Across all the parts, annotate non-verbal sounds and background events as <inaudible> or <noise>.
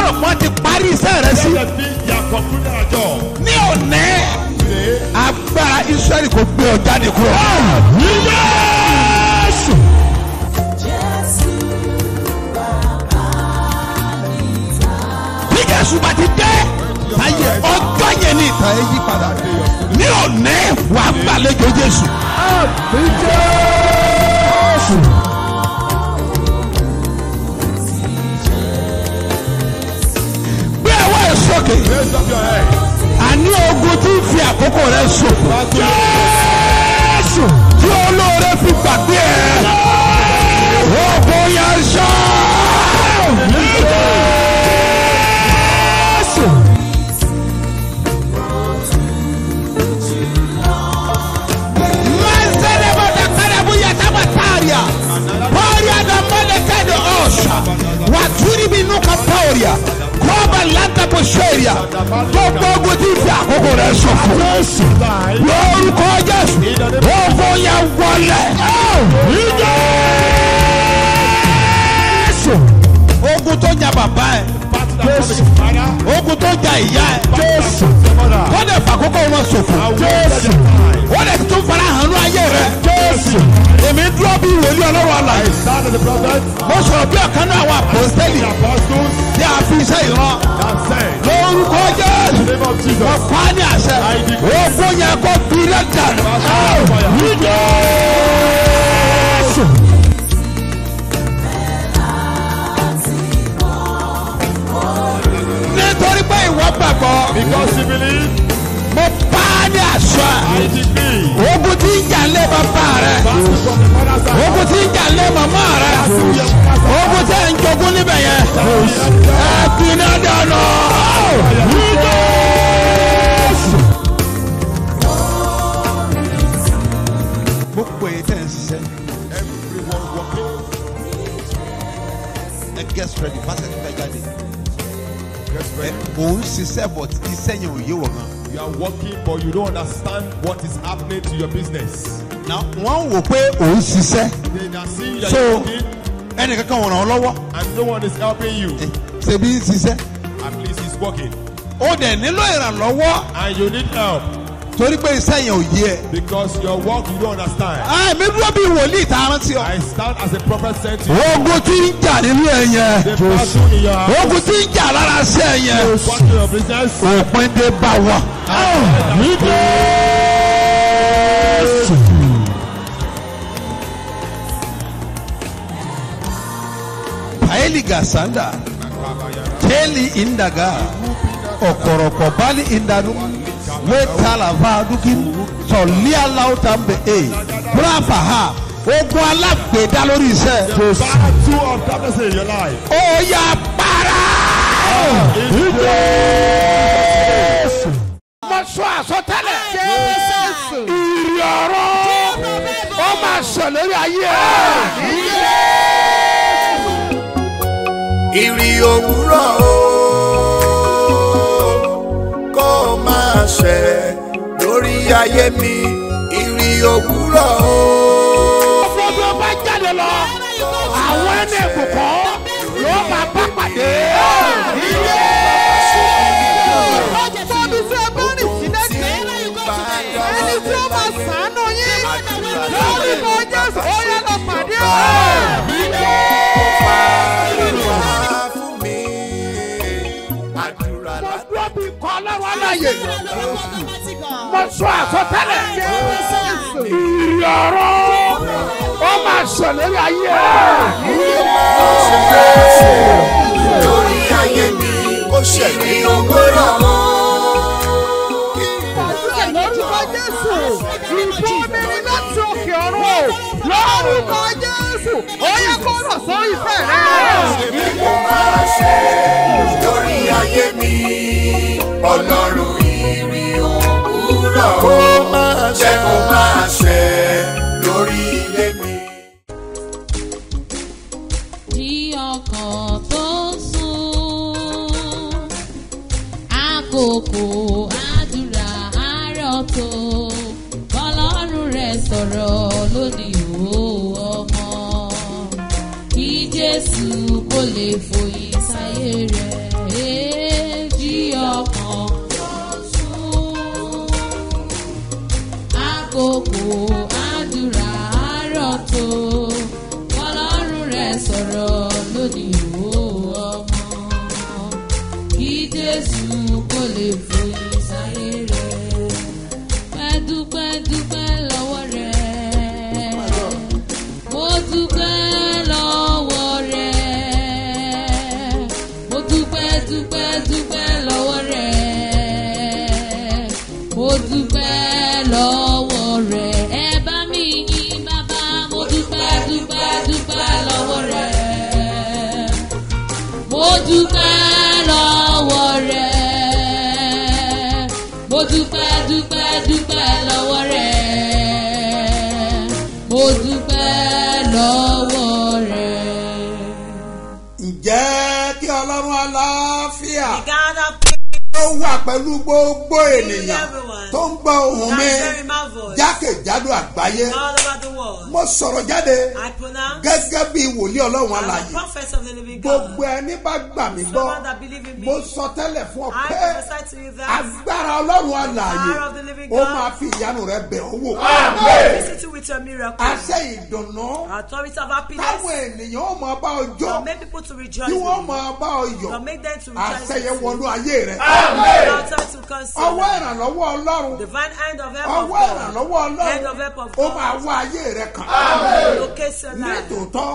tọrọ pọ́n ti parí iṣẹ́ rẹ sí ní òní agbára israẹli kò gbé ọ jáde kúrò. Jésù. bí jésù bá ti dé ayé ọjọ́ yẹn ní ìtàn ẹ yí padà ní òní wà gbàlejò jésù. gbé sókè àní ogun tí ń fi àkókò rẹ ṣòfò. jésù tí olóore fi gbàgbé ẹ. ogun yẹn ṣọ́. jésù. Paria da molekado osha. Waturi binuka pauria. Koba lanta posheria. Gbogbo ogun tí fi àkókò rẹ̀ ṣòfò. Lórúkọ Jésù. Ogun yẹn wọlé. Jésù. Ogun tó jà bàbá ẹ̀. Father. Ogun tó jà ìyá ẹ̀. Jésù. Wọ́n dẹ̀ fàkókò wọn ṣòfò. Time. Wọ́n dẹ̀ tún fara hàn ní ayé rẹ̀. Èmi dúró bí wòlíì ọlọ́run àlàyé. Mo sọ̀rọ̀ bí ọ̀kan náà The apostles tí a fi iṣẹ́ ìran. Lórúkọ Jésù. Wọ́n pa ní àṣẹ. Ogun yẹn kó gbilẹ̀ dànù. Jésù. Nítorí pé ìwọ gbàgbọ́, because you believe, mo ní decree, Ogun tí ń jà lé bàbá rẹ̀. Ogun tí ń jà lé màmá rẹ̀. Ogun tí ń jogún níbẹ̀ yẹn. Ẹ gbiná dànù. Jésù. Gbogbo èyí tẹ̀ ń ṣiṣẹ́. everyone walking, Ẹ get ready, pásítọ̀ fẹ́ jáde. get ready. Òun ṣiṣẹ́ bọ̀. You are working, but you don't understand what is happening to your business. Na wọ́n wò pé òun ṣiṣẹ́. They are seeing that So working, ẹnìkankan wọ̀n ràn ọ́ lọ́wọ́. and no one is helping you. Ṣèbí ń ṣiṣẹ́. At least he's working, Ó dẹ̀ nílò ìrànlọ́wọ́ and you need help torí pé iṣẹ́ yẹn ò yé ẹ. because your work you don't understand. Àmì dúró bí wòlíì tá a rántí ọ. I stand as a prophet sent to you. Ogun tí ń jà nínú ẹ yẹn. The battle in your house, Ogun tí ń jà lára sí ẹ yẹn. battle in your business. Òpin dé bá wọn. Paeli gasanda. Teli indaga. Ọ̀kọ̀rọ̀kọ̀ bali indanu. Vadukin. Sọ̀líà láwùtà ń bẹ̀ ẹ́. Bùrọ̀fà ha. Ogun alágbèédá lórí iṣẹ́. Battle of darkness in your life. Ó yà para. Mo sọ àsọtẹ́lẹ̀. Ìrì ọ̀rọ̀. Ó máa sọ lórí ayé ẹ̀. ìrì òwúrọ̀ o kó máa ṣẹ lórí ayé mi ìrì òwúrọ̀ o. Gbogbo bá jáde lọ, àwọn ẹni ìbùkún ló máa bá pàdé. Tọ́bi Mo sọ àsọtẹ́lẹ̀. Ìrì ọ̀rọ̀. Ó máa sọ lórí ayé ẹ̀. lórí ayé mi ó ṣẹ̀lẹ̀ òwúrọ̀ o. Lórúkọ Jésù, ìbú omi ni láti òkè ọ̀run o. Lórúkọ Jésù, ó yẹ kó rọ̀ sórí ìfẹ́ rẹ̀. kó máa ṣẹ lórí ayé mi ọlọ́run àkókò ènìyàn tó ń gbọ́ ohùn mi jákèjádò àgbáyé. Mo sọ̀rọ̀ jáde gẹ́gẹ́ bí wòlíì ọlọ́run living gbogbo ẹni bá gbà mí gbọ́ Me. mo sọ tẹ́lẹ̀ fún ọ I pé prophesy to you that agbára ọlọ́run living ó máa fi ìyanu rẹ bẹ̀ ọ́ wò. Visit you with your miracle. àṣẹ ìdùnnú. Táwọn ènìyàn ó máa bá ọjọ́ God make people to rejoice. tí with wọ́n you. máa bá ọ yọ̀. God make them to rejoice. àṣẹ yẹn wọnú ayé rẹ. Ọwọ́ ìrànlọ́wọ́ ọlọ́run. Ọwọ́ ìrànlọ́wọ́ ọlọ́run. Ó máa wá ayé rẹ kàn. Nítòótọ́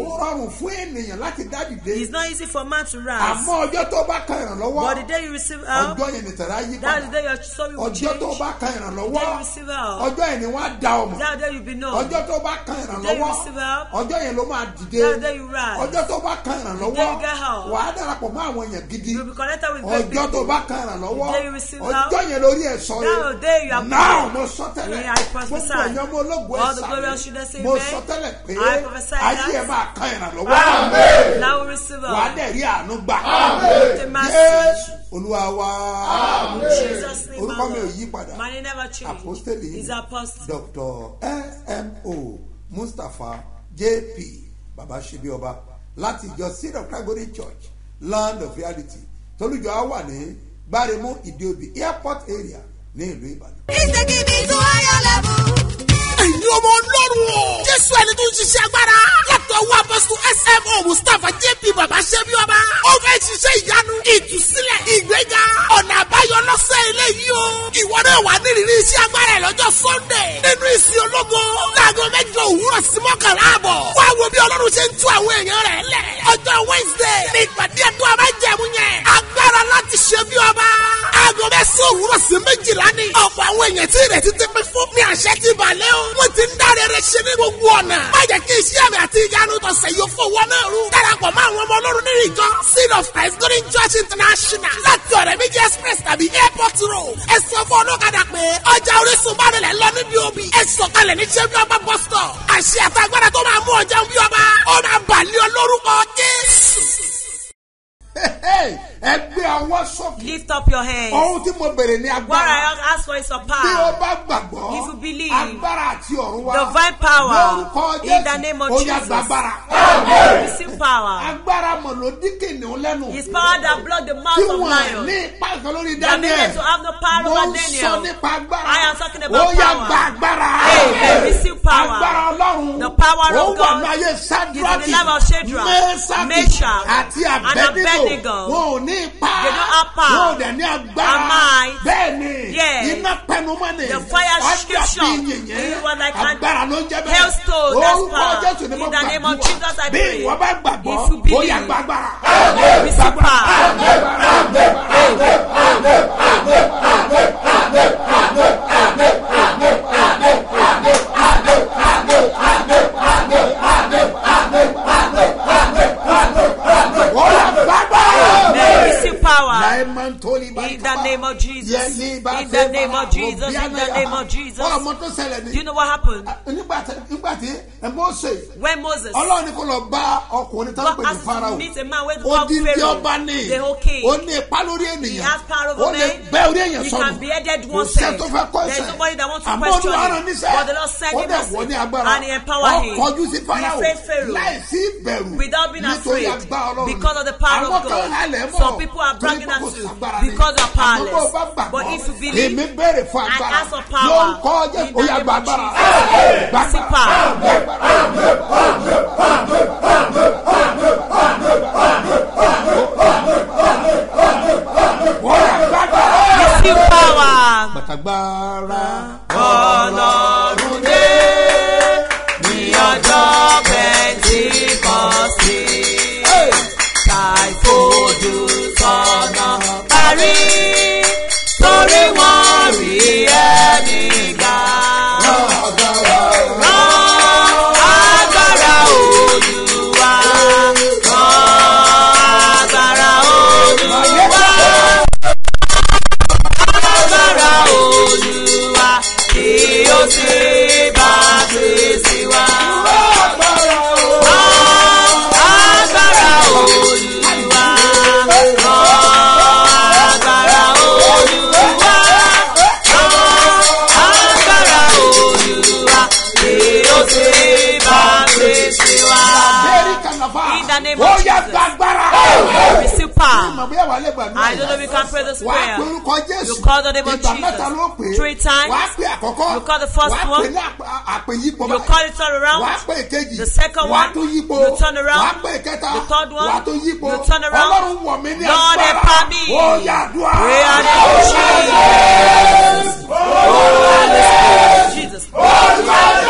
ó rọrùn fún ènìyàn láti dá dìde. It's not easy for man to rise. àmọ́ ọjọ́ tó bá kan ìrànlọ́wọ́ But the day you receive help, ọjọ́ yẹn nìtẹ̀rẹ̀ ayé that's the padà day your story will ọjọ́ change. tó bá kan The ìrànlọ́wọ́ day you receive help, ọjọ́ yẹn ni wọ́n á da ọmọ that's the day you be known. ọjọ́ tó bá kan ìrànlọ́wọ́ receive help, ọjọ́ yẹn ló máa dìde that's the day you rise. ọjọ́ tó bá kan The ìrànlọ́wọ́ day you get help. wàá darapọ̀ mọ́ àwọn èèyàn gidi You'll be connected with great ọjọ́ tó people. bá kan ìrànlọ́wọ́ The day you receive help. ọjọ́ yẹn lórí ẹ̀ sọ That's the day you are born. mo sọ tẹ́lẹ̀ gbogbo ẹ̀yàn ọmọ ológun ẹ̀ the sàmì mo amen. sọ tẹ́lẹ̀ pé ayé that. ẹ̀ máa kan ìrànlọ́wọ́ Now wàá help. dẹ̀ rí àánú gbà The. Jésù olúwa wa. Orúkọ mi ò yí padà apostoli. Dr smo mustapha jp baba ṣebíọba láti ìjọ seed of calgary church land of reality. Tolújọ á wà ní gbáremú ìdíobì airport area ní ìlú ìbàdàn. Me to higher level. ẹ̀yin ọmọ ọlọ́run o. jésù ẹni tó ń ṣiṣẹ́ agbára. Wá bọ́sù smo mustapha jp baba ṣẹ́bi ọba. ó fẹ́ ṣiṣẹ́ ìyanu ìtúsílẹ̀ ìgbéga ọ̀nà àbáyọ lọ́sẹ̀ eléyìí o. ìwọ náà wà nírìírí iṣẹ́ agbára ẹ̀ sunday. nínú ìsìn ológo. láago mẹ́jọ òwúrọ̀ sí mọ́kànlá àbọ̀. wá wo bí ọlọ́run ṣe ń tú àwọn èèyàn rẹ̀ lẹ̀. ọjọ́ wednesday ní ìpàdé ẹ̀tọ́ àbájẹ̀mú yẹn. agbára láti ṣe bí ọba. aago mẹ́sàn-án òwúrọ̀ sí méjìlá ni. ọ̀pọ̀ àwọn èèyàn tí ìrètí ti pín fún mi àṣẹ ti balẹ̀ o. wọ́n ti ń dáre rẹ̀ ṣe ní gbogbo ọ̀nà. má jẹ́ kí iṣẹ́ àmì àti ìyanu tọ̀sẹ̀ yóò fowó náà rú. darapọ̀ mọ́ àwọn ọmọ ọlọ́run nínú ìjọ seed of christ golden church international láti ọ̀rẹ́ méjì express tàbí airport road. ẹ sọ fún ọlọ́kadà pé ọjà orísun bá rẹ̀ lọ níbi òbí. ẹ sọ̀kalẹ̀ ní ṣẹ́bí ọba bus stop. àṣẹ àtàgbàdà tó máa mú ọjà bí ọba. ó máa bàlẹ́ olórúkọ jésù. Ẹ gbé ọwọ́ sókè Lift up your hands. ohun tí mo bèrè ní What agbára I ask for is a bí o power. bá gbàgbọ́ If you believe, agbára àti ọ̀run wa divine power, lórúkọ in the name of ó Jesus. gbàgbára Receive power. agbára mọ̀lódìkìnìún lẹ́nu His power that blocked the tí mouth of wọ́n lion. ní ipa kan lórí daniel made to have no power mo over ń sọ Daniel. nípa agbára I am talking about ó power. gba agbára Amen. Receive power. agbára ọlọ́run The power of ó wà God ní ayé is in the sadraki life of Shadrach, Meshach, àti and abednego Abednego. wọn ò ní ipa. They don't have power. wọn ò dẹ̀ ní agbára. And might. bẹ́ẹ̀ ni Yes. iná pẹnumọ́ ni. The fire ọjà scripture. bí yìnyín. It was like an agbára ló ń jẹ́ bẹ́ẹ̀. hailstone, that's orúkọ power. jésù ni mo In the name of Jesus, I bí pray. ìwọ bá gbàgbọ́ ó yá gbàgbára. Receive power. ó yá gbàgbára. May In the name of Jesus. In the name of Jesus. In the name of Jesus. Do you know what happened? ẹ Mósè. When Moses ọlọ́run ní kò lọ bá ọkùnrin tó ń pè ní with ó dín ní Pharaoh, ọba ní ó ní ipa lórí He ènìyàn. has power over ó lè bẹ́ orí èèyàn beheaded kò sẹ́ tó fẹ́ kọ́ ẹsẹ̀ nobody that wants to àmọ́ question olúwa rán him. níṣẹ́ But the Lord sent ó him dẹ̀ wọ́n ní agbára. and he empowered ó him. kọjú sí faced Pharaoh. láìsí ìbẹ̀rù. Without being nítorí afraid. agbára ọlọ́run. Because of the power àwọn of kan halẹ̀ God. mọ́. Some people are bragging sagbára ni. because you are àmọ́ bó o bá powerless. But if you believe, I ask for power. In the name of Jesus. Receive power. You call the first one. pè ní àpè- àpèyípo You báyìí. call it all around. Wà á pè ìkejì. The second one, tún yípo. you turn around. Wà á pè ìkẹta. The third one, Wà á tún yípo. you turn around. Ọlọ́run wọ̀ mí ní Lord, agbára. empower me. Ó yá àdúrà. Pray and Jesus. Holy Spirit. Jesus. Jesus.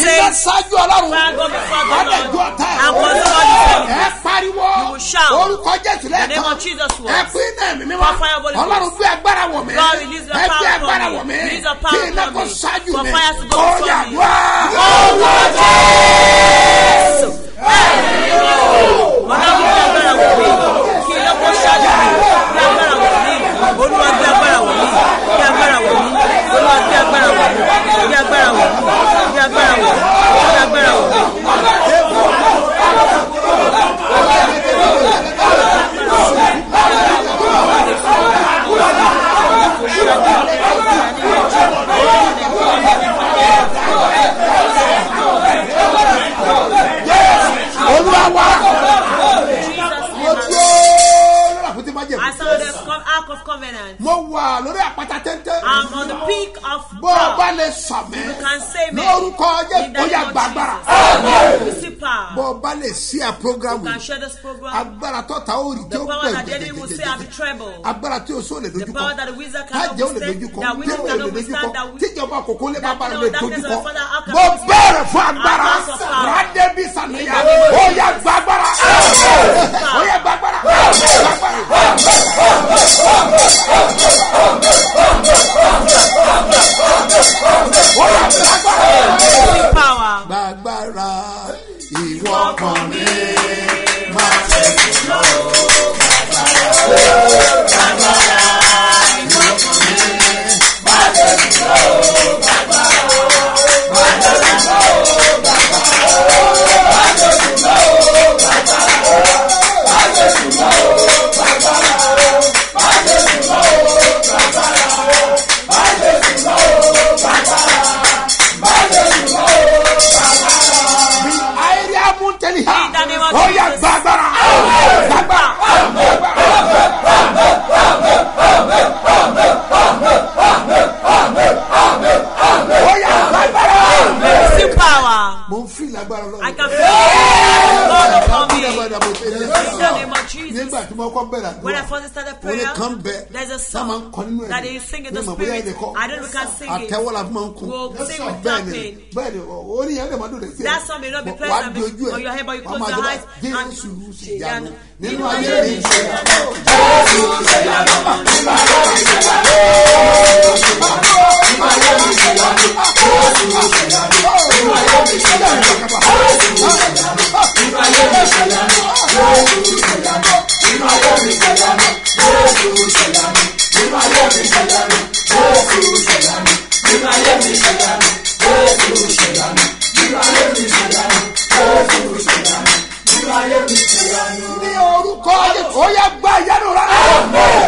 Ilé says, ṣáájú ọlọ́run. The Ọ̀dẹ̀ Lord. ju ọ̀tá ẹ̀. And consume all the Ẹ pariwo. You will shout. Orúkọ Jésù The name lẹ́ẹ̀kan. of Jesus Ẹ was. pín náà mímí For fire, Holy Ghost. Ọlọ́run gbé agbára wọ̀ mí. God, release your Ẹ gbé power agbára wọ̀ me. mí. Release Kí power iná kó me. ṣáájú For mi. fire to go Ó before me. wá. Ọlọ́run gbé agbára wọ̀ mí. Kí iná kó ṣáájú mi. Gbé agbára wọ̀ mí. Olúwa gbé agbára wọ̀ mí. Gbé agbára wọ̀ mí. Olúwa gbé agbára wọ̀. Gbé agbára wọ̀. Gbé agbára wọ̀. Gbé agbára wọ̀ Ark of Covenant. Mo wà lórí àpáta téńté. I'm on the peak of Bó o bá lè sàmì. You can say me. Lórúkọ Jésù, In the ó yá name of gbàgbára. Power. Bó o bá lè sí à programu You can share this program. Agbára tó ta ó rí tí The ó power pẹ̀ the tremble. Agbára tí o sọ lè The dojú power kọ. that the wizard cannot Tájẹ́ ò lè withstand. dojú kọ. That wizard cannot withstand. That we- Tíjọba kòkó lè bá bára lè dojú kọ. Mo bẹ̀rẹ̀ fún agbára. Power. The name of Ó started wọ́n lè prayer, kàn bẹ there's a tá a máa ń song kọ́ nínú ẹ̀ that they sing in the ní mọ̀ bóyá spirit. ẹ̀dẹ̀ kọ́ I don't know if we can sing it. àtẹ̀wọ́ la fi máa ń kun We'll sing with bẹ́ẹ̀ ni tapping. bẹ́ẹ̀ ni orí yẹn lè má dùn lè sí ẹ̀ That song may not be Wà- pleasant wàá di ojú ẹ̀ on your head, but you wàá close máa your jọba eyes and- jésù ṣèyanu nínú Nínú ayé ayé mi mi ṣèyanu ní orúkọ Jésù, ó yá gba ìyanu rẹ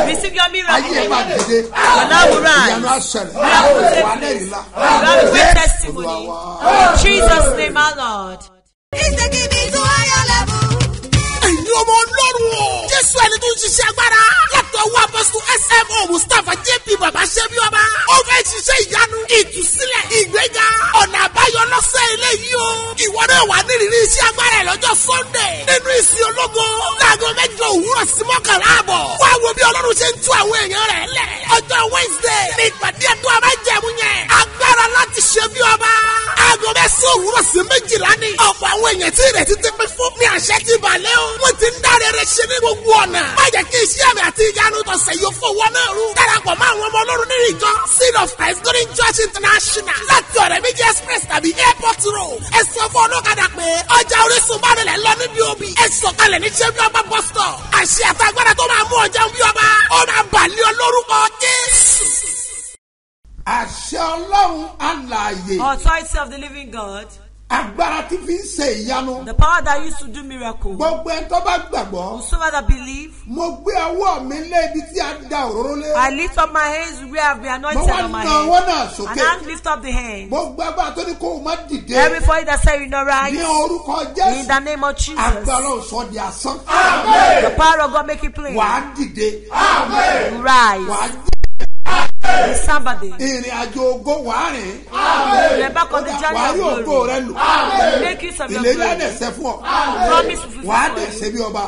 Receive your ayé ẹ máa miracle. dìde now will rise. ìyanu Miracle take wà place. lẹ́yìn la You have a great Jésù testimony. In Jesus' name, our Lord. He's taking me to higher level. ẹ̀yin ọmọ ọlọ́run o jésù ẹni tó ń ṣiṣẹ́ agbára. Látọwọ́ apọ́sù smo mustapha jp baba ṣẹ́bi ọba. Ó fẹ́ ṣiṣẹ́ ìyanu ìtúsílẹ̀ ìgbéga. Ọ̀nà àbáyọ lọ́sẹ̀ ilé yìí o. Ìwọ náà wà nírìírí iṣẹ́ agbára ẹ̀ sunday. Nínú ìsìn ológo láago mẹ́jọ òwúrọ̀ sí mọ́kànlá àbọ̀. Wá wo bí ọlọ́run ṣe ń tú àwọn èèyàn rẹ̀ lẹ̀. Ọjọ́ wednesday ní ìpàdé ẹ̀tọ́ abájẹ̀mú yẹn. Agbára láti ṣe bí ọba. Aago mẹ́sàn-án òwúrọ̀ sí méjìlá ni. Ọ̀pọ̀ àwọn èèyàn tí ìrètí ti pín fún ní àṣẹ ti bàlẹ́ o ọ̀nà. Má jẹ́ kí iṣẹ́ àmì àti ìyanu tọ̀sẹ̀ yóò fowó náà rú. Darapọ̀ mọ́ àwọn ọmọ ọlọ́run nínú ìjọ seed of christ golden church international láti ọ̀rẹ́ méjì express tàbí airport road ẹ sọ fún ọlọ́kadà pé ọjà orísun bá rẹ̀ lọ níbi òbí ẹ sọ̀kalẹ̀ ní ṣẹ́bí ọba bus stop. Àṣẹ àtàgbàdà tó máa mú ọjà bí ọba ó máa bàlẹ́ olórúkọ jésù. àṣẹ ọlọ́run alààyè. Authority of the living God, agbára tí fi ń ṣe ìyanu. The power that used to do miracles. gbogbo ẹni tó bá gbàgbọ́ Whosoever that believe, mo gbé ọwọ́ mi lé ibi tí a da òróró lé. I lift up my hands where I have been mo anointed wá on my na ọwọ́ head. náà And sókè I lift up the hand. gbogbo agbára tó ní kó o má dìde. Everybody that say you know ní right, orúkọ in jésù. the name of Jesus, agbára òsọ di asán. The power of God make it plain. wàá dìde. Rise. wàá Be somebody. ìrìn àjò ògo wàá rìn wàá journey rí of ògo glory. rẹ lò Make use of your ìlérí àdẹ̀sẹ̀ fún ọ. To wàá for dẹ̀ you. ṣe bí ọba.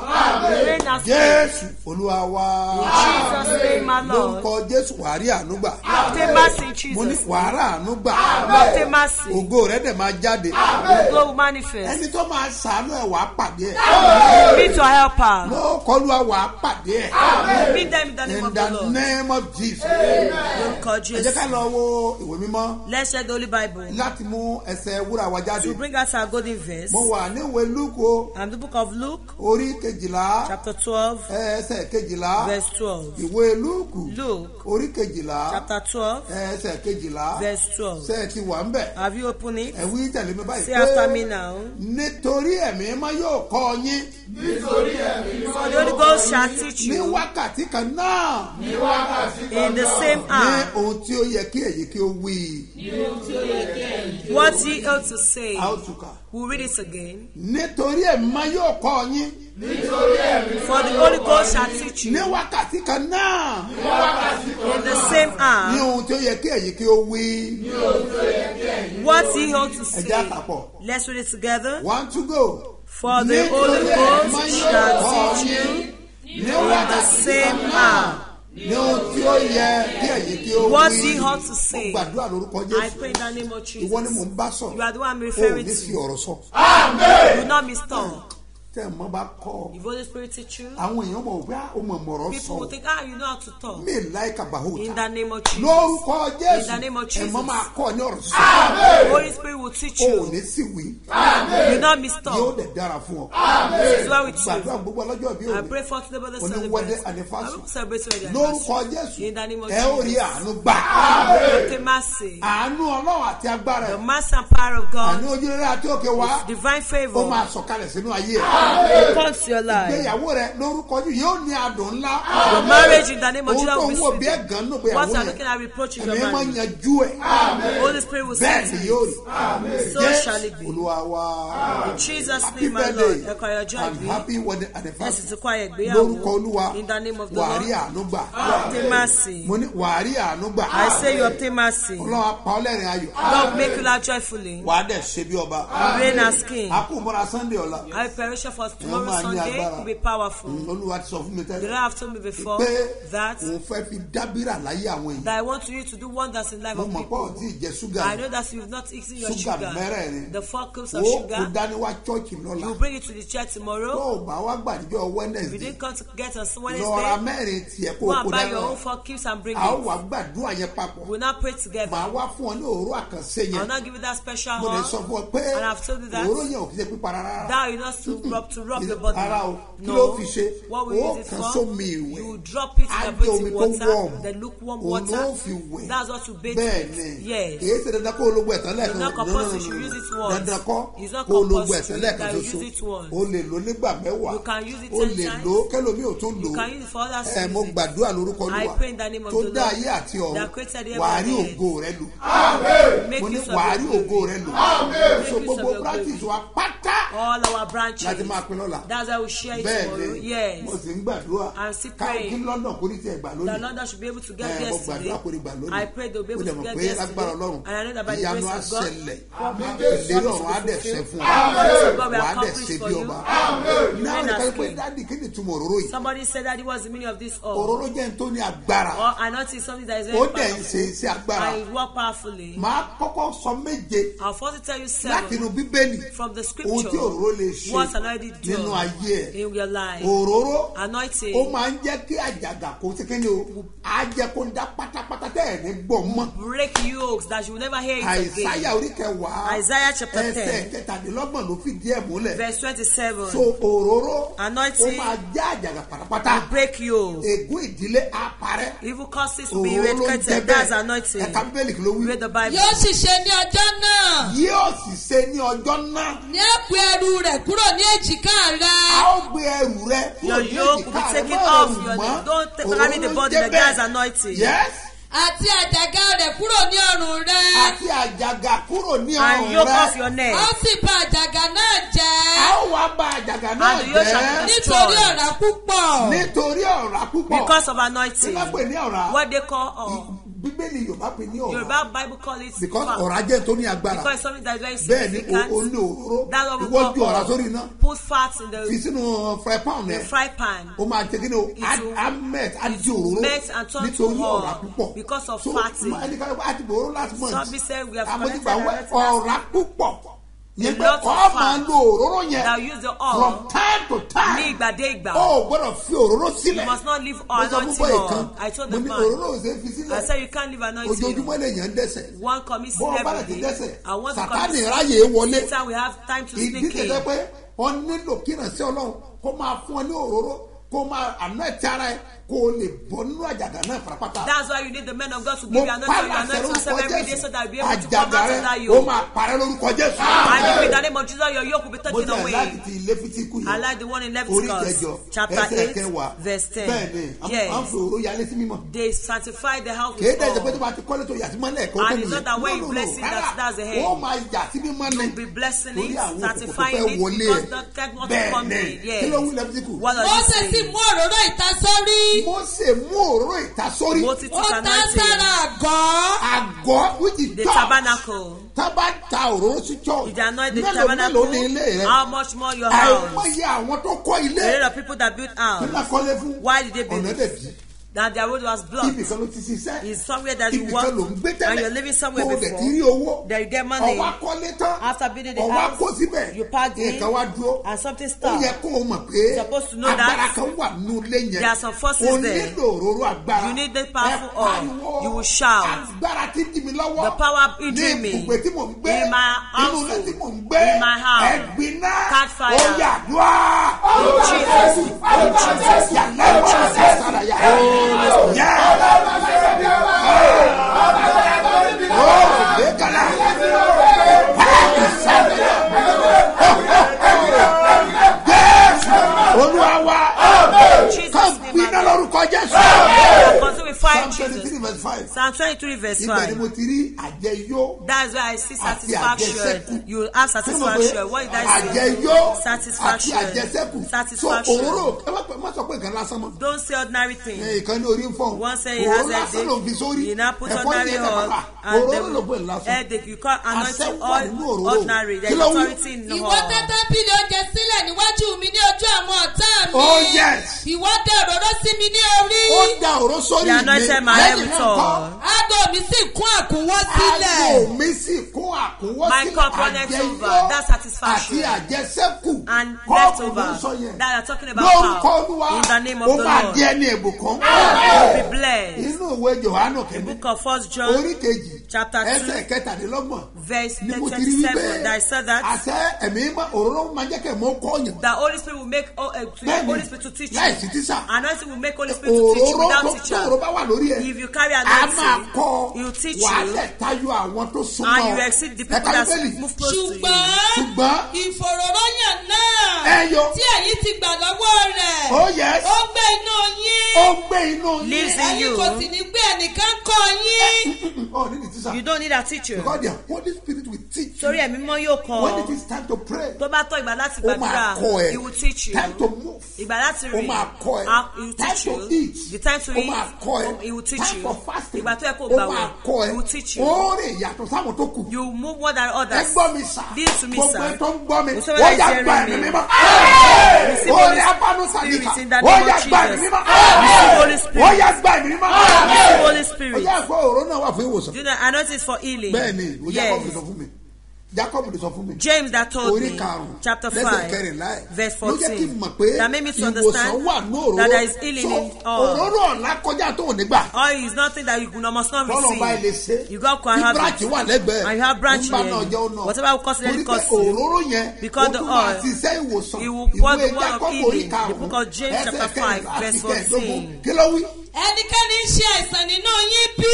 Jésù olúwa wa. Lórúkọ jésù wàá rí àánú gbà. Mo ní wàá rà àánú gbà. Ògo rẹ dẹ̀ máa jáde. Ẹni tó máa ṣàánú ẹ̀ wàá pàdé ẹ̀. Meet your helper. ló kọlu wa wàá pàdé ẹ̀. In the name of jesus Lórúkọ ẹ jẹ́ Jésù. ká lọ wo ìwé mímọ́ Let's check the Holy Bible. láti mú ẹsẹ̀ wúrà wa jáde. To bring us our golden verse. mo wà níwèé lúkọ And the book of Luke, orí kejìlá. Chapter 12, ẹsẹ̀ kejìlá. Verse 12. ìwé lúkù Luke, orí kejìlá. Chapter 12, ẹsẹ̀ kejìlá. Verse 12. ṣe é ti wà ń bẹ̀? Have you opened it? ẹ wí tẹ̀lé mi báyìí Say after me now. nítorí ẹ̀mí má yóò kọ́ yín. For the Holy Ghost shall teach ní you wákàtí kan náà. In the same ní hour. ohun tí ó yẹ kí èyí kí ó wí. What ye ought to say. a ó túkà We'll read it again. nítorí ẹ̀mí má yóò kọ́ yín. For the Holy Ghost shall teach ní you wákàtí kan náà. In the same ní hour ohun tí ó yẹ kí èyí kí ó wí. What ye ought to ẹ jẹ́ say. àkàpọ̀ Let's read it together. one to go. For the Nítorí Holy ẹ̀mí Ghost shall teach you. Ní in the wákàtí same kan náà. hour ní ohun tí ó yẹ kí èyí kí ó what wí ye ought to say. gbàdúrà lórúkọ I jésù pray in the name of ìwọ ni mò Jesus. ń bá sọ̀rọ̀ You are the one I'm o ò referring ní fi to. ọ̀rọ̀ sọ Do not mistalk. Tẹ́ mọ́ bá kọ́ If Holy Spirit teach you, àwọn èèyàn mọ̀ wípé ó mọ̀ mọ̀rọ̀ people will sọ think, ah, you know how to talk. mí láìka In bàhóòtà the name of Jesus. lórúkọ jésù In the name of Jesus. máa kọ́ ní ọ̀rọ̀ sọ Holy Spirit will teach o ò ní you. sì wí Do not yóò mistalk. dẹ̀ dára fún ọ This is with gbàdúrà you. gbogbo ọlọ́jọ́ bí I òní pray for today, brother, celebrate. wedding I anniversary. will celebrate lórúkọ jésù In the name of ẹ ó rí Jesus. àánú gbà Obtain mercy. àánú ọlọ́run àti agbára The ẹ̀ mercy and power of àní God. ojúrere àti òkè wá Divine ó favor. máa sọ̀kalẹ̀ sínú ayé ẹ̀ Come to your life. ìgbéyàwó rẹ lórúkọ jù yóò ní adùn ńlá Your marriage in the name of ohun Jesus tó will ń wò be bí sweet. ẹ̀gán nù What you are looking at reproaching your máa marriage. yanjú ẹ̀ Holy Spirit will bẹ́ẹ̀ send ni you. yóò rí So shall it be. olúwa wa In Jesus' name, my Lord. Ẹ̀kọ́ ayọ̀jọ́ and ìbí. happy wedding Ẹ̀sìn anniversary ti kọ́ ayẹ̀ lórúkọ ìgbéyàwó. olúwa In the name of the Lord. àánú gbà Obtain mercy. mo ní wàá rí àánú gbà I say you obtain mercy. ọlọ́run apá ọlẹ́rìn ayọ̀ God make you laugh joyfully. wàá dẹ̀ ṣe bí ọba Reign as king. a kò sunday ọ̀la I preparation for tomorrow Sunday will be powerful. olúwa ti sọ fún mi The tẹ́lẹ̀ Lord have told me before that òun fẹ́ fi dábìrà láyé àwọn èèyàn that I want you to do wonders in the life mo of mọ̀ pé people. ọ̀tí ìjẹ ṣúgà I know that you've not eaten your Sugar sugar, mẹ́rẹ̀ẹ̀rin. the four cups of kò sugar. dání wá chọ́ọ̀chì lọ́la You bring it to the church tó tomorrow. o bá wá gbàdúgbò you wednesday didn't come to get us Wednesday, mẹ́rin tiẹ̀ kó go o and kó buy dání your wá. own four cubes and bring a ó it. wá gbàdúrà yẹn papọ̀ We'll not pray together. màá wá fún ọ ní òróró àkànṣe yẹn not give you that special mo lè sọ fún ọ pé And you òróró yẹn ò kí ṣe pípa rárá That you not to <laughs> rub to rub your body. ara o? Kí ló No. fi ṣe? What we ó use it kàn for? sómi ìwẹ̀. You drop it in the omi tó water, warm. the lukewarm òun ló water. fi wẹ̀. That's what to bathe with. Yes. kìí ṣe dandan kó o lo gbọ́ ẹ̀tàn lẹ́ẹ̀kan. It's not compulsory, you use it once. dandan kọ́. It's not kó o lo compulsory ẹ̀tàn lẹ́ẹ̀kan you ṣoṣo. use it once. o lè lo nígbà mẹ́wàá. You can use it o lè lo kẹlòmí ò tún lò You can use it for others to ẹ mo gbàdúrà lórúkọ I olúwa. pray in the name of tó the dá Lord ayé àti ọ̀run. that created heaven wàá rí ògo rẹ lò. Make mo ní use of wàá your rí glory. ògo rẹ lò. So gbogbo practice wa pátá. All our branches. láti láti máa pin lọ́la. That's why we share it tomorrow. Yes. mo sì ń gbàdúrà. Kí london kò ní tiẹ̀ gbà lónìí. London should be able to get ẹ mo gbàdúrà kò ní gbà lónìí. I pray they'll be mo able to get pé lágbára yesterday. ọlọ́run I the ìyanu àṣẹlẹ̀ ìlérí will ọ̀run á be dẹ̀ ṣẹ fún ọ. Will wà á dẹ̀ ṣe bí ọba. Náà ní káyọ̀ pé dáàdì kí ni túmọ̀ òróró yìí? Somebody said that it was the meaning of this all. òróró jẹ́ ní tó ní agbára. Or I noticed something that is ó very dẹ̀ ń ṣe powerful. iṣẹ́ agbára. I work powerfully. màá kọ́kọ́ sọ méje I'll first tell you seven. bíbélì. From the ohun tí òróró lè scripture. ṣe. What anointing do nínú ayé ẹ̀ in your life. òróró ó Anointing máa ń jẹ́ kí àjàgà kó ṣe kéde o á jẹ́ kó dá pátápátá tẹ́ ẹ̀ ní gbọ́ mọ́ break yokes that you will never hear it àìsáyà again. orí kẹwàá Isaiah chapter ẹsẹ̀ 10, kẹtàdínlọ́gbọ̀n ló fìdí ẹ̀ múlẹ̀ verse twenty-seven. so òróró ó Anointing máa já àjàgà pátápátá break yokes. ègún ìdílé á parẹ́ Evil causes to be ń jẹ eradicated. That's anointing. ẹ̀ka bíbélì kí ló wí Read the Bible. yóò sì ṣe ní ọjọ́ náà yóò sì ṣe ní ọjọ́ náà ní ẹ̀pẹ́ ẹrù rẹ̀ kúrò ní èjìká rẹ̀. a ó gbé ẹrù rẹ Your kúrò ní yoke will be èjìká rẹ taken mọ́ off ẹrù your mọ́ the ló jẹ́ the guy's bẹ́ẹ̀. anointing. yes àti àjàgà rẹ̀ kúrò ní ọrùn rẹ̀. àti àjàgà kúrò ní And ọrùn yoke rẹ off your neck. ó sì bà àjàgà náà a jẹ́ ó wá bà àjàgà náà And yoke jẹ́ be nítorí ọ̀rá púpọ̀. nítorí ọ̀rá púpọ̀ Because of tí anointing. wọ́n pè ní ọ̀rá What they call uh, bíbélì yorùbá pè ní ọ̀rá. Yoruba Bible call it because fat. ọ̀rá jẹ́ tó ní agbára. Because something that is very bẹ́ẹ̀ ni significant. o ní òróró. Ìwọ ju ọ̀rá sórí iná. put fat in fi the, sínú fry pan rẹ fry pan. o máa jẹ kí ni o? Mẹ́t á it di òróró. melt nítorí ọ̀rá púpọ̀. because of so fatting. ẹnìkan á ti bò òróró last month. And ọ̀rá púpọ̀ yẹn pé ọ máa lo òróró yẹn from time to ní time ìgbà dé ìgbà. o gbọ́dọ̀ fi òróró You sílẹ̀ must not leave mo oil. I told mo the ní man. òróró ò ṣe fi I sílẹ̀ said you can't leave anointing. ojoojúmọ́ lè yàn ń dẹ́sẹ̀ One commits sin bọ́ọ̀ bá lè every ti day. dẹ́sẹ̀ I want to sàtánì commit ráyè wọlé Satan we have time to ìdí sneak tẹ̀sẹ̀ in. pé wọ́n nílò kí ìrànṣẹ́ ọlọ́run kó máa fún ọ ní òróró kó máa àná ẹ̀tí ara ẹ kó o lè bọ́ nínú àjàgà náà pátápátá. That's why you need the men of God to mo give you anointing. You pàlà anoint yourself sẹ́rù every day so that you'll be able to come out of that yoke. máa parẹ́ lórúkọ jésù. I decree in the name of Jesus, your yoke will be mo taken tẹ̀ láti away. ti ilé fitikú I like the one in Leviticus, chapter ẹsẹ̀ 8, kẹwàá verse 10. bẹ́ẹ̀ ni à ń Yes. fi òró yalé sí mímọ́. They sanctify the house with dẹ̀ ṣe pé tó oil. bá ti kọ́lé tó yà sí mọ́lẹ̀ kó And it's not that when you bless it, that's- that's the head. ó máa yà sí mímọ́ ni You'll be blessing it, sanctifying it, because that that want to bẹ́ẹ̀ come in. Yes. kí ló wí lẹ́fítíkù. What does Mósè it sì say? mú òróró ìtasórí. Mósè mú òróró ìtasórí Moses ó took tá anointing. sára àgọ́. àgọ́ which is The church tabernacle. tá bá ta òróró sí church you anoint the mélòó mélòó ní ilé tabernacle? rẹ How much more your house? àìmọye àwọn tó kọ́ The ilé rate of people that built kí house. ló kọ́lé fún Why did they build ọ̀nà dẹ̀ di That their road was blocked. kan ló ti ṣiṣẹ́ Is somewhere that you work kan ló ń gbé and tẹ́lẹ̀ you're living somewhere tó o dẹ̀ before. ti rí owó Then you get money. ọwọ́ akọ́lé tán After building the ọwọ́ house, akó síbẹ̀ you packed in nǹkan wá dúró and something ó stopped. yẹ kó o mọ̀ pé Supposed to know agbára that kan wà nínú ilé yẹn there are some forces o there. nílò òróró agbára You need the powerful oil. You will shout. agbára tí dì mí lọ́wọ́ The power ní hindering me. ibùgbé tí mò ń gbé In my nínú ilé household. tí mò ń gbé In my house. ẹ̀gbinná Catch fire. ó yà. Ó olúwa wa. Name. gbiná lórúkọ Jésù. Psalm twenty three verse five. Psalm 23 verse Ibẹ̀ ni 5. mo ti rí àjẹyó. That's why I see satisfaction. You have satisfaction. What did I say? àjẹyó àti Satisfaction. àjẹsẹ́kù so Satisfaction. òróró ẹ má pẹ- pé nǹkan lásán mọ́ Don't say ordinary thing. ẹ ìkan ní orí ń fọ́n One say he has òróró lásán ló fi sórí You now put ẹ̀fọ́ oil. kàkà And òróró ló the lásán headache, you call àṣẹ anointing wà nínú òróró kí ló wí authority in the Ìwọ oil. tẹ́ tábìlì oúnjẹ sílẹ̀ níwájú mi ní ojú àwọn ọ̀tá mi. Oh, yes. Ìwọ dẹ òróró sí mi ní orí. ó da òró sórí my head with oil. Aago mi sì kún àkúnwọ́ sílẹ̀. Àgbo mi sì kún àkúnwọ́ My sílẹ̀ satisfaction. àti àjẹsẹ́kù And kọ́ọ̀pù ló ń leftover. sọ yẹn That are talking about lórúkọ power. olúwa In the name of ó the máa Lord. di ẹni ìbùkún You will be blessed. inú ìwé johannu kìíní Book of First John, orí kejì chapter two, ẹsẹ̀ kẹtàdínlọ́gbọ̀n verse ni mo ti rí 27. wípé That I said that. àṣẹ ẹ̀mí òróró máa jẹ́ kẹ́ mọ́ kọ́ọ̀yàn The Holy Spirit will make oh, uh, to Bẹ́ẹ̀ni, Holy Spirit to teach you. láìsí tíṣà Anointing will make Holy Spirit to teach you without teacher. òróró bá wà lórí ẹ̀ If you carry a máa anointing, kọ́ he will teach you lẹ̀ tayọ àwọn tó and you exceed the people that move close to you. ṣùgbọ́n ìfòròròyàn náà ẹ yo tí ẹ̀yin ti gbà lọ́wọ́ rẹ̀ yes. Ó gbé inú yín. Ó gbé inú yín. Lives in ẹ̀yin you. kò sì ní gbé ẹnìkan kọ́ yín. <laughs> oh need the teacher You don't need a teacher. because the holy spirit will teach Torí you ẹ̀mí mọ́ yóò when it kọ́. is time to pray Tó bá tọ́ ìgbà láti máa gbàdúrà, kọ́ ẹ he will teach you. time to move Ìgbà láti rìn, máa kọ́ ẹ ah, he will time teach to you. eat The time to máa eat, kọ́ ẹ he will teach time you. for fasting Ìgbà tó yẹ kó máa kọ́ ẹ he will teach you. rìn yàtọ̀ sáwọn tó kù You move more than ẹ others. gbọ́ mi sà Listen to me, gbogbo sir. ẹ tó ń gbọ́ mi is yà ẹ̀mí me, mímọ́ receive ó Holy yà bánú sàdíkà Spirit in the ó name yà ẹ̀mí Jesus. mímọ́ ó yà gba ẹ̀mí mímọ́ Holy ó Spirit. yà gbọ́ òró náà wà fún ìwòsàn Do you know anointing is for healing? bẹ́ẹ̀ ni ó Jacob lè Yes. Jacob lè sọ fún mi James that told orí me, karùn-ún chapter lẹ́sẹ̀ 5, kẹrìnlá ẹ̀ verse ló jẹ́ kí n 14, mọ̀ pé that made me to ìwòsàn understand wà ní òróró that there is healing in So, all. òróró ọ̀la kọjá tó ò ní gbà Oil is nothing that you must not lọ́nà bá ilé receive. ṣe You got to bí have branch wà lẹ́gbẹ̀ẹ́ And you have branch nígbà here. náà jẹ́ ọ̀nà Whatever will torí it pé cost you. òróró yẹn Because the oil, ṣiṣẹ́ ìwòsàn it will pour the word of healing. The book of James chapter five, verse kẹẹ̀ẹ́dógún 14. kí ló wí ẹnikẹ́ni ń ṣe àìsàn nínú yín bí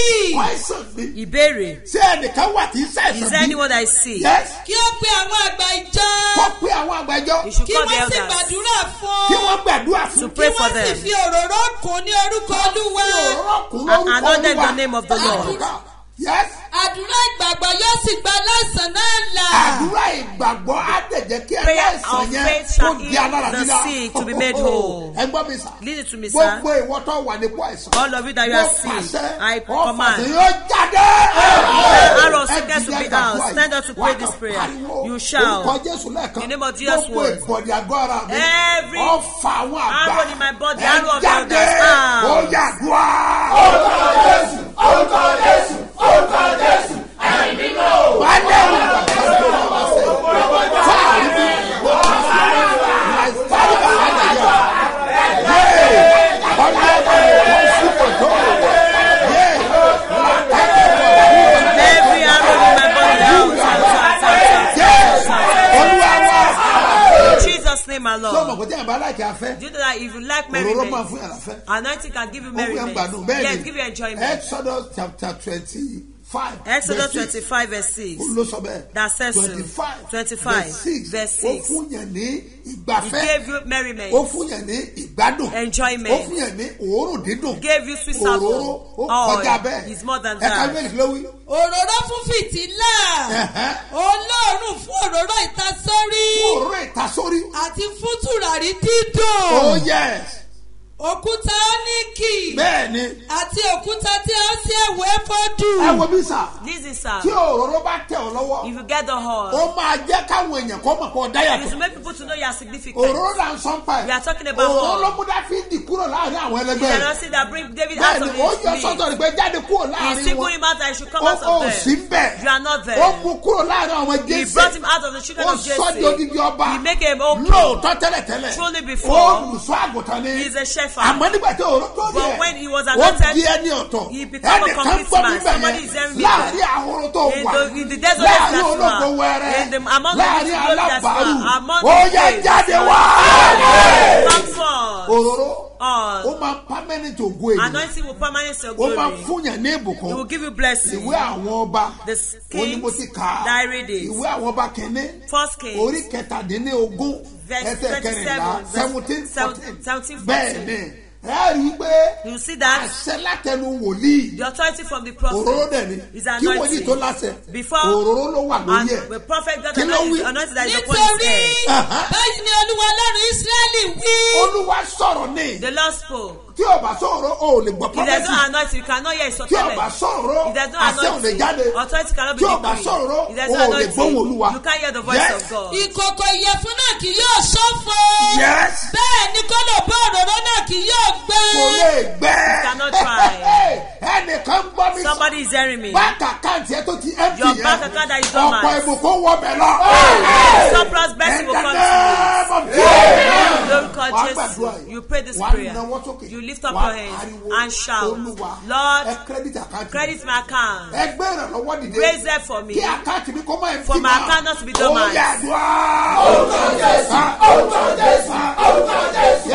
àìsàn ni Ìbéèrè. ṣé ẹnìkan wà tí ń Is ṣàìsàn there bí anyone that is sick? yes kí ó pe àwọn àgbà ìjọ kó pé àwọn àgbàjọ You should kí call the wọ́n sì gbàdúrà fún kí wọ́n gbàdúrà to fún pray kí for wọ́n sì them. fi òróró kùn ní orúkọ olúwa òróró kún And lórúkọ anoint them in Olúwa. the name of the Lord. Yes àdúrà ìgbàgbọ́ yóò sì gba aláìsàn náà là àdúrà ìgbàgbọ́ á dẹ̀jẹ̀ kí Prayer aláìsàn of yẹn faith kó shall di alára the dídá sick to be made whole. <laughs> ẹ gbọ́ mi sà Listen to me, sir. gbogbo ìwọ tó wà ní kó àìsàn All of you that you are sick, I command. tí yóò jáde. The arrow Ẹ sickness will be out. Stand up to pray this prayer. You shall. Orúkọ Jésù lẹ́ẹ̀kan. In the name of Jesus' Gbogbo word. ìbọ̀dì àgọ́ ara mi. Every arrow in my body, Ẹ arrow of jáde. elders, out. Ó yá àdúrà. Orúkọ Jésù. Orúkọ Jésù. Orúkọ Jésù. Ẹ̀mí mímọ́. Wà á dé ìwà kájọ máa ṣe. Fáàrí bí. Fáàrí bí àná yẹ. Yé. Ọlọ́run ló ń súpọ̀ tó. Yé. Every arrow in my body out, out, out, out, Yé. out, out, Olúwa wá. out. In Jesus' name Tó o alone. mọ̀ kó tí a bá láìkí afẹ́. Do you know that if you like Òróró máa merriment, fún yàrá fẹ́. anointing can give you Ó fún yàn merriment. gbádùn. Bẹ́ẹ̀ Yes, give you enjoyment. Exodus chapter twenty-five. Exodus six. 25 verse 6. Ó ló sọ bẹ́ẹ̀. That says so. twenty-five. 25 verse six. verse Ó 6. fún yàn ní He ìgbafẹ́. gave you merriment. Ó fún yàn ní ìgbádùn. Enjoyment. Ó fún yàn ní òórùn dídùn. Gave you sweet Òróró savour. ó kọjá bẹ́ẹ̀. is more than Ẹ̀ka that. méjì ló wí. òróró fún fìtílà olóòórùn fún òróró ìtasórí Òróró ìtasórí. àti fún tùràrí dídùn Oh yes. Òkúta ọ́níkì Bẹ́ẹ̀ ni. àti òkúta tí a ṣe ẹ̀wọ̀ ẹ̀fọ́dù. Ẹ wo bí sà. Listen, Tí sir. òróró bá tẹ̀ ọ́ lọ́wọ́. If you get the horn, Ó máa jẹ́ káwọn èèyàn kọ́ mọ̀ kọ́ dáyà it tó. will make people to know you are significant. òróró là ń sọ́n pa ẹ̀. We are talking about òróró what? ló mú dáfídì kúrò láàárín àwọn You ẹlẹgbẹ́ rẹ̀. cannot see that bring David out bẹ́ẹ̀ni of ó his yọ league. sọ́tọ̀ rẹ̀ pé jáde kúrò He láàárín wọn. him out and he should come ó out ó of sí them. bẹ́ẹ̀. You are not there. ó mú kúrò láàárín àwọn He jésì. brought him out of the children ó of sọ odidi ọba. He make him okay. lóòótọ́ tẹ́lẹ̀tẹ́lẹ̀. Truly before, àgùntàn ni. He's a shepherd. àmọ́ nígbà tí òróró tó But yẹ. when he was ó anointed, di ẹni ọ̀tọ̀. he become a complete man. Somebody is me. láàárín àhoro tó In wà. the- in the days of láàárín this olóko man, wẹrẹ. in the- among the people that alábàárù. are among ó the yẹ slaves. jáde wá. Òróró All. ó máa permanent ògo ènìyàn Anointing will permanent your ó máa glory. fúnyàn ní It will ìbùkún give you blessing. ìwé àwọn ọba The kings kà á that I read it. ìwé àwọn ọba kìíní First Kings. orí kẹtàdínlógún Verse ẹsẹ̀ 27, kẹrìnlá verse seventeen 17, fourteen 14. bẹ́ẹ̀ ni ẹ rí i pé You see that? àṣẹ látẹnu wòlíì The authority from the òróró prophet dẹ̀ ni is kí wòlíì anointing. tó láṣẹ Before òróró ló wà lórí and ẹ̀ the prophet got Kí ló wí? anointed, anointed that is upon his nítorí head. Aha. báyìí ni olúwa ọlọ́run ísírẹ́lì wí. olúwa sọ̀rọ̀ ní The Lord spoke. Tí o bá sọ̀rọ̀ o ò lè gbọ́ If there's no pọ́fẹ́sì anointing, you cannot hear his tí o bá sọ̀rọ̀ no àṣẹ ò lè jáde authority cannot be tí o bá decreed. sọ̀rọ̀ o no ò lè gbóhùn olúwa you can't hear the voice Yes. of God. ìkòkò ìyẹ̀fun náà kì yóò ṣófo. Yes. bẹ́ẹ̀ ni kóló bá òróró náà kì yóò gbẹ. kò lè gbẹ. cannot try. ẹnìkan gbọ́ mi sọ. Somebody is hearing me. báńkì àkáǹtì ẹ tó ti empty Your yẹn. bank account that is dormant. ọ̀pọ̀ ìbùkún wọ bẹ̀ lọ. Surplus blessing will come to you. Lórúkọ Jésù, you pray this prayer lift up your hands and shout lord credit my account. Raise it for me. For my account not to be dormant. orúkọ jésù. Orúkọ jésù. Orúkọ jésù.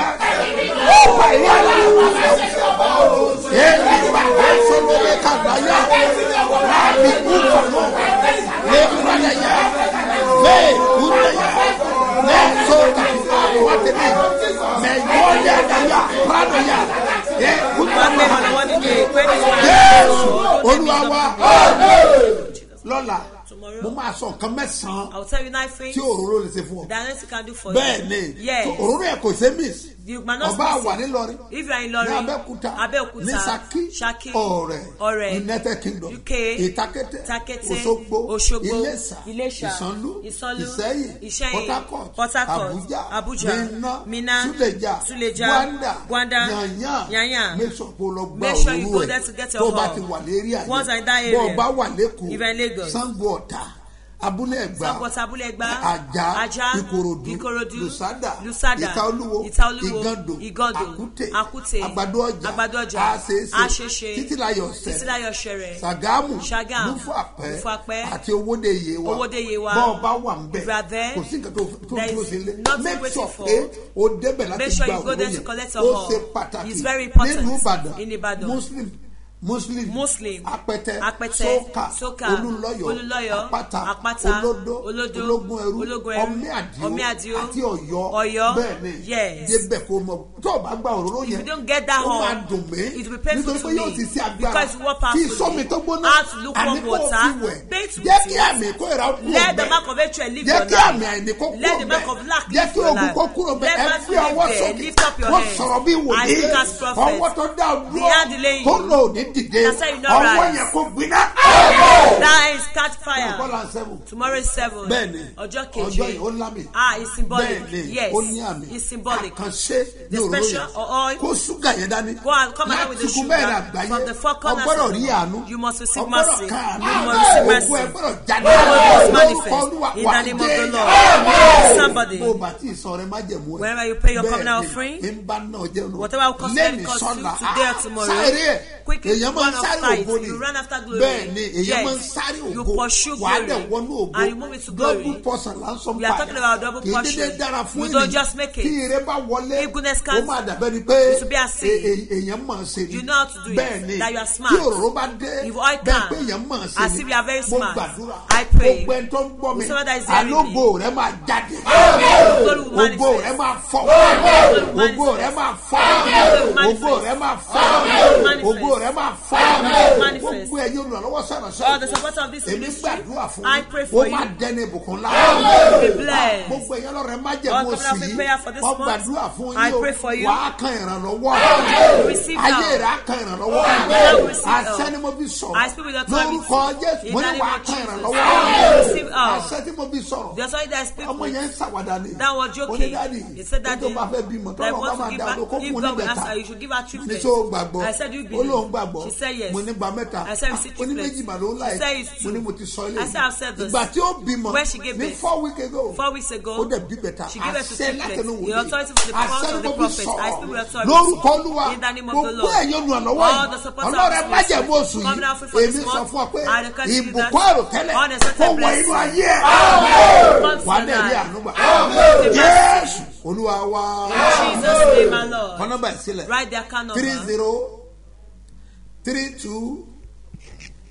Jésù olúwa wa. Lọ́la mo máa sọ nǹkan mẹ́sàn-án tí òróró lè ṣe fún ọ. that nothing can do for bẹ́ẹ̀ ni òróró yẹn kò ṣe miss You might not ọba wà it. nílọrin If you are in ní Abẹ́òkúta, ní saki ọ̀rẹ́ Ọ̀rẹ́, united kingdom UK, ìtakété Takété, òṣogbo Òṣogbo, iléṣà Iléṣà, ìsanlú Ìsanlú, Ìṣẹ́yìn, port harcourt Port Harcourt, abuja minna Minna, suleja Suleja, gwanda Gwanda, yanyan Yanyan. make sure kó lọ gba Make sure you òróró go ẹ̀ there to get tó bá ti wà you're in that bó area, bá wà lẹ́kọ̀ọ́ sango ọ̀tà abúlé ẹ̀gbá Ajah, ìkòròdú lùsádà ìtaolúwo ìgàndò àkútè Akute, àgbàdo ọjà àṣeṣe títílayọ̀ Ṣẹ̀rẹ̀, sàgámù lúfàpẹ́ Lúfàpẹ́, àti owóde yé wa bọ́ọ̀ bá wà ń bẹ̀ kò sí nǹkan tó tó sí nothing make sure pé o débẹ̀ láti gba òwúrò yẹn ó ṣe pàtàkì. In Ìbàdàn. muslim muslim Muslim, apẹtẹ Apẹtẹ, sókà Sókà, olùlọyọ Olúlọ́yọ̀, àpáta Àpáta, olódó Olódó, ológun ẹrú Ológun ẹrú, ọmí àdìo Ọmí Àdìó, àti ọ̀yọ́ yes. débẹ̀ kó mọ tó o bá gba òróró If yẹn you don't get that ó máa dùn mí nítorí to pé yóò ti sí agbára. because you walk tí powerfully. sọmi tó gbóná àní water, fi wẹ̀. Jẹ́ kí àmì kó ìra kúrò leave jẹ́ kí àmì àìní kó kúrò bẹ́ẹ̀ jẹ́ kí ogun kó kúrò bẹ́ẹ̀ ẹ fi ọwọ́ sókè. wọ́n sọ̀rọ̀ bí I wòlíì ọwọ́ tó dá dúró. Tó lò ní dìde. You ọwọ́ yẹn kó gbiná. That is catch fire. bọ́lá Tomorrow is seven. bẹ́ẹ̀ni. Ọjọ́ ọjọ́ keje. yìí ó lámì. Ah, it's symbolic. bẹ́ẹ̀ni Yes. ó ní àmì. It's symbolic. àkànṣe ní òróró yẹn. kó ṣúgà yẹn dání. Go and come along with the sugar. àgbáyé from the four corners ọgbọ́dọ̀ of the rí àánú. You must receive ọgbọ́dọ̀ mercy. ká àánú. You must receive ògùn ẹ mercy. gbọ́dọ̀ jáde. God must manifest. in the name of the Lord. Somebody. bó o bá tí ì sọ rẹ Wherever you pay your covenant offering, bá náà jẹun whatever will cost them cost you today or tomorrow, sáré ẹ̀. quickly èèyàn máa ń sáré ògo ni. bẹ́ẹ̀ ni èèyàn Yes. máa ń sáré ògo. wà á dẹ̀ wọnú ògo. Double portion là ń sọ about double kì í dédé dára fún ènìyàn. tí ire bá wọlé ó máa dàbẹ́ ni pé it will be as if è- è- èèyàn máa ṣe ni. bẹ́ẹ̀ ni tí òróró bá dé bẹ́ẹ̀ pé èèyàn máa ṣe ni. mo gbàdúrà gbogbo ẹni tó ń gbọ́ mi àlógo rẹ máa jáde. Ògo rẹ máa fọ́. Ògo rẹ máa fọ́. Ògo rẹ máa manifest. ògo rẹ máa manifest. gbogbo ẹ̀yin olùrànlọ́wọ́ sọ̀rọ̀ sọ̀rọ̀ èmi gbàdúrà fún I pray ó for máa you. dẹni ìbùkún lá gbogbo ẹ̀yin ọlọ́rẹ̀ má for yìí this wọ́n month. gbàdúrà fún I yín pray for o you. wàá kan ìrànlọ́wọ́. Ayé rẹ̀ á kan ìrànlọ́wọ́. Àṣẹ ni mo fi sọ̀rọ̀. Lórúkọ jésù mo ní wàá of kan ìrànlọ́wọ́. Àṣẹ tí mo fi sọ̀rọ̀. Ọmọ yẹn ń ṣàwádà ni. That tó bá fẹ́ bímọ tọ́lọ́ bá máa dá back, ló kó you should give her ní triplets. sọ gbàgbọ́. I said, you ó believe. lóun gbàgbọ́. She said yes. mo ní gba mẹ́ta. I said, receive ó ní triplets. méjì mà ló ń láì She said it's mo ní mo ti sọ ilé I said, I've said this. ìgbà tí ó bímọ When she gave ní birth, four weeks ago Four weeks ago, ó dẹ̀ bí bẹ̀ta she gave us to látẹnu The authority from the ni of the mo prophet. I speak with authority. lórúkọ olúwa. In the name of the gbogbo Lord. ẹ̀yọ́ nu the yìí ọlọ́rẹ̀ májẹ̀mú oṣù yìí. For èmi sọ fún ọ pé I you ìbùkún àròtẹ́lẹ̀ kó wọ inú ayé ẹ̀. wà á dẹ̀ rí ànúgbà Amen. jésù olúwa wa. In Jesus' name, my Lord. kọ́ nọ́mbà ẹ̀ sílẹ̀. Write their account three zero three two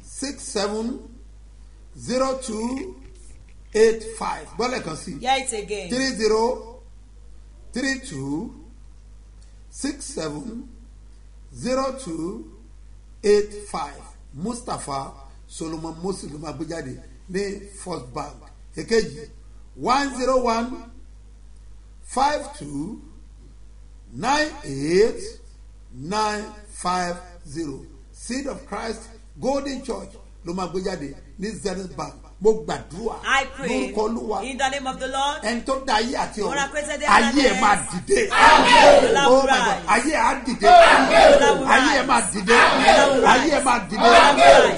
six seven zero two eight five. Gbọ́dọ̀ kan sí Hear it again. three zero three two six seven zero two eight five. Mustapha solomon moses ló máa gbé jáde ní first bank. Èkejì one zero one five two nine eight nine five zero. Seed of christ golden church ló máa gbé jáde ní zenith bank mo gbàdúrà. Lórúkọ olúwa. in the name of the Lord. ẹni tó da ayé àti they ayé ẹ̀ máa dìde. Oh ayé ẹ̀ á dìde. Ayé ẹ̀ máa dìde. Ayé ẹ̀ máa dìde.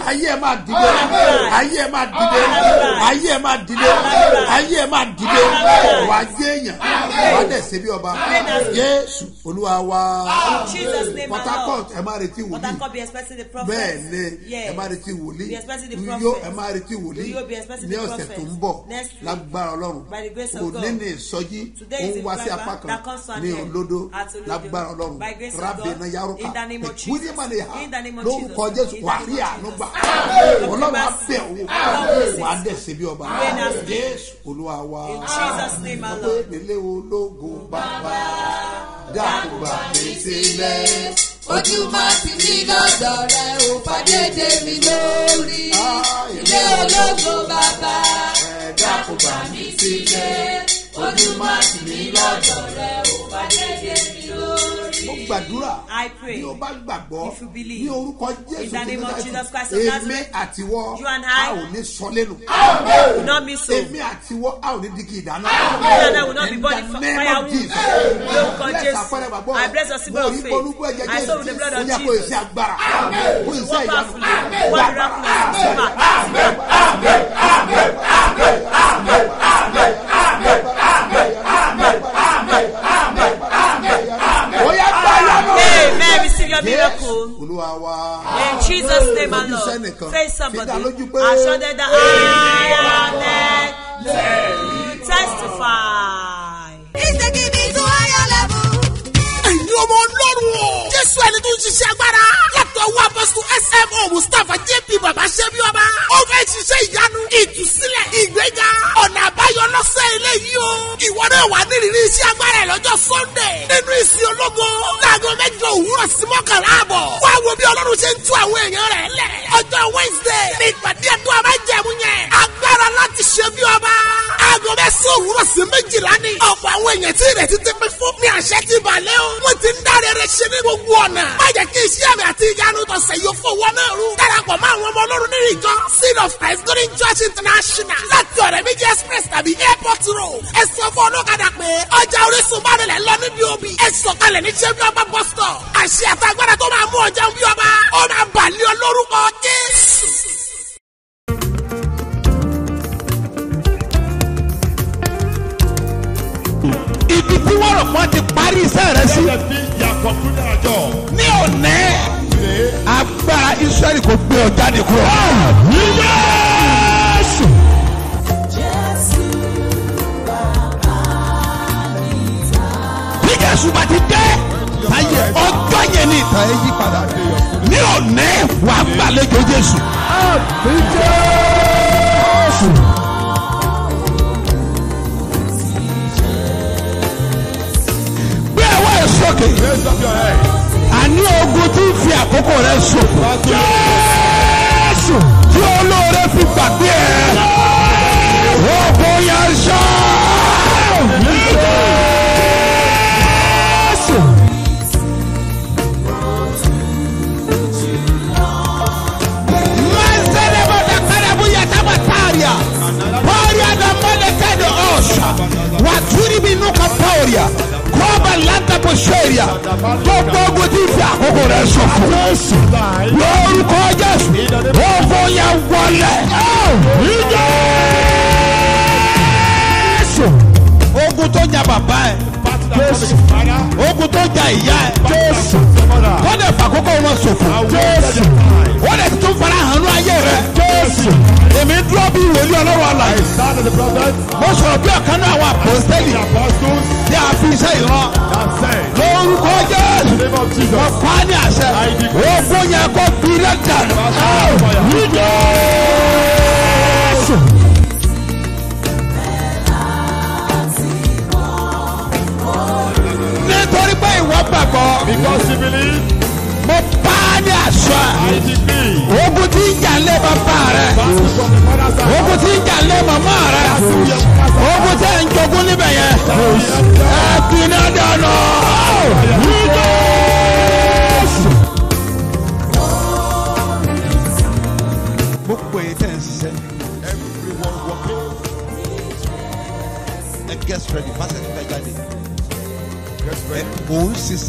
Ayé ẹ̀ máa dìde. Ayé ẹ̀ máa dìde. Ayé ẹ̀ máa dìde. Ayé ẹ̀ máa dìde. Wà á jẹ́ èèyàn. Wà á dẹ̀ ṣe bí ọba jésù olúwa wa. My port harcourt ẹ máa retí wòlíì. Bẹ́ẹ̀ ni ẹ máa retí wòlíì. Ẹ máa retí wòlíì be expecting ní the ọ̀sẹ̀ prophet. tó ń bọ̀ lágbára ọlọ́run òní God. ní ìsọjí the wá sí apá kan ní olódó lágbára ọlọ́run. By grace of rábì God. náà yàrá wíní máa lè ha. lórúkọ jésù wà rí àánú gbà. Lord, ọlọ́run á bẹ̀ wò. Lord, wà á dẹ̀ bí ọba. Jésù olúwa wa. Lord. nílé ológo bàbá. Dàgbà mi sílẹ̀. ojú máa ti ní lọ́dọ̀ rẹ̀ ò fàdédé mi lórí ojú máa ti ní lọ́dọ̀ rẹ̀ ò fàdédé mi lórí. mo gbàdúrà I pray. bí o bá gbàgbọ́ If you believe. ní orúkọ jésù In the name of Kristi Jesus Christ of èmi àtiwọ́ You and a I. ò ní sọ lẹ́nu will not miss so. èmi àtiwọ́ a ò ní ìdáná You I In the name of. Jesus. Bless Jésù. àpẹẹrẹ gbàgbọ́ I symbol mo rí faith. polúkú ẹ̀jẹ̀ I saw with the blood of ó yẹ kó ṣe agbára kó Walk ìyanu. Walk miraculously. Super. ó yẹ gbà yanu. Amen. Olúwa wa. In Jesus' name, Fi dá somebody. I am there to testify. Taking me to higher level. ẹ̀yin ọmọ ọlọ́run o. jésù ẹni tó ń ṣiṣẹ́ agbára. látọ̀ wá apọ́sítù smo mustapha jp baba ṣẹ́bi ọba. ó fẹ́ ṣiṣẹ́ ìyanu ìtúsílẹ̀ ìgbéga ọ̀nà àbáyọ lọ́sẹ̀ eléyìí o. ìwọ náà wà nírìírí iṣẹ́ agbára ẹ̀ lọ́jọ́ sunday. nínú ìsìn ológo láago mẹ́jọ òwúrọ̀ sí mọ́kànlá àbọ̀. wá wo bí ọlọ́run ṣe ń tú àwọn èèyàn rẹ̀ lẹ̀. ọjọ́ wednesday ní ìpàdé fún ti ṣe ní gbogbo ọ̀nà. má jẹ́ kí iṣẹ́ àmì àti ìyanu tọ̀sẹ̀ yóò fowó náà rú. darapọ̀ mọ́ àwọn ọmọ ọlọ́run nínú ìjọ seed of christ golden church international láti ọ̀rẹ́ méjì express tàbí airport road. ẹ sọ fún ọlọ́kadà pé ọjà orísun bá rẹ̀ lọ níbi òbí. ẹ sọ̀kalẹ̀ ní ṣẹ́bí ọba bus stop. àṣẹ àtàgbàdà tó máa mú ọjà bí ọba. ó máa bàlẹ́ ọ lórúkọ jésù. ibi tí wọ́n rò pọ́n ti parí iṣẹ́ rẹ sí Their computer job. ní òní agbára israẹli kò gbé ọ jáde kúrò. Jésù. bí jésù bá ti dé ayé ọjọ́ yẹn ní ìtàn ẹ yí padà ní òní wà á gbàlejò jésù. ẹwọ́ sókè. Raise up your head. àní ogun tí ń fi àkókò rẹ ṣòfò. Jésù tí olóore fi gbàgbé ẹ. ogun yẹn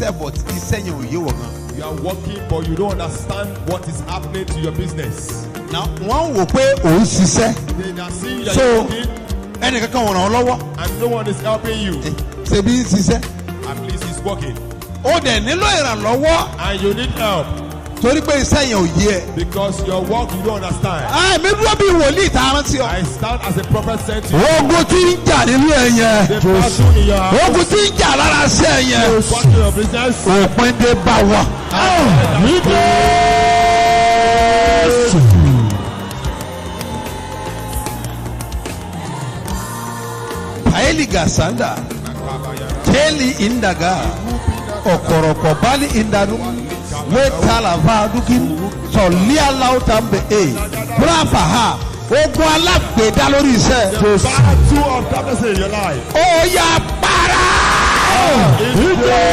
Iṣẹ́ yẹn ò yé wọ̀ gan. You are working, but you don't understand what is happening to your business. Na wọ́n wò pé òun ṣiṣẹ́. They are seeing that So working, ẹnìkankan wọ̀ràn ọ́ lọ́wọ́. and no one is helping you. Ṣebí ń ṣiṣẹ́. At least he's working, Ó dẹ̀ nílò ìrànlọ́wọ́ and you need help torí pé iṣẹ́ yẹn ò yé ẹ. because your work you don't understand. Àmì dúró bí wòlíì tá a rántí ọ. I stand as a prophet sent to you. Ogun tí ń jà nínú ẹ yẹn. The battle in your house, Ogun tí ń jà lára sí ẹ yẹn. battle in your business. Òpin dé bá wa. Ní Jésù. Paeli gasanda. Teli indaga. ọ̀kọ̀rọ̀kọ̀ bali ìdánù wẹ́tàlá fàdúkìm sọ̀líà láwùtàmbé e búráfà ha ogun alágbèédá lórí iṣẹ́. Battle of darkness in your life. ó yà para. Is